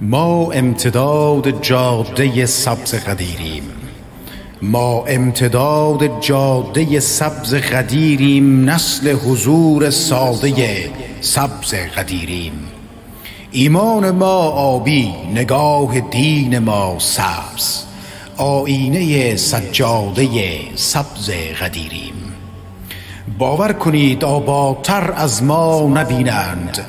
ما امتداد جاده سبز غدیریم. ما امتداد جاده سبز غدیریم نسل حضور ساده سبز غدیریم. ایمان ما آبی نگاه دین ما سبز. آیینه سجاده سبز غدیریم. باور کنید آبادتر از ما نبینند.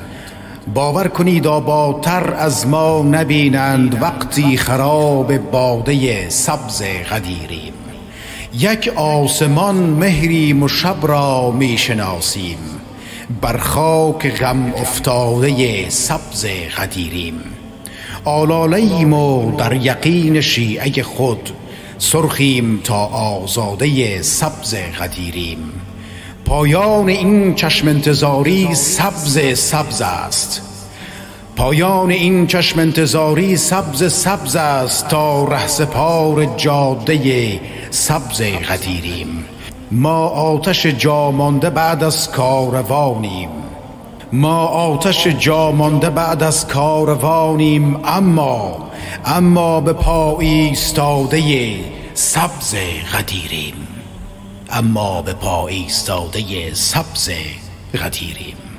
باور کنید آبادتر از ما نبینند وقتی خراب باده سبز غدیریم. یک آسمان مهریم و شب را می شناسیم بر خاک غم افتاده سبز غدیریم. آلاله ایم و در یقین شیعه خود سرخیم تا آزاده سبز غدیریم. پایان این چشم انتظاری سبز سبز است. پایان این چشم انتظاری سبز سبز است تا رهسپار جاده سبز غدیریم. ما آتش جامانده بعد از کاروانیم. ما آتش جامانده بعد از کاروانیم اما اما به پا ایستاده سبز غدیریم. اما به پا ایستاده سبز غدیریم.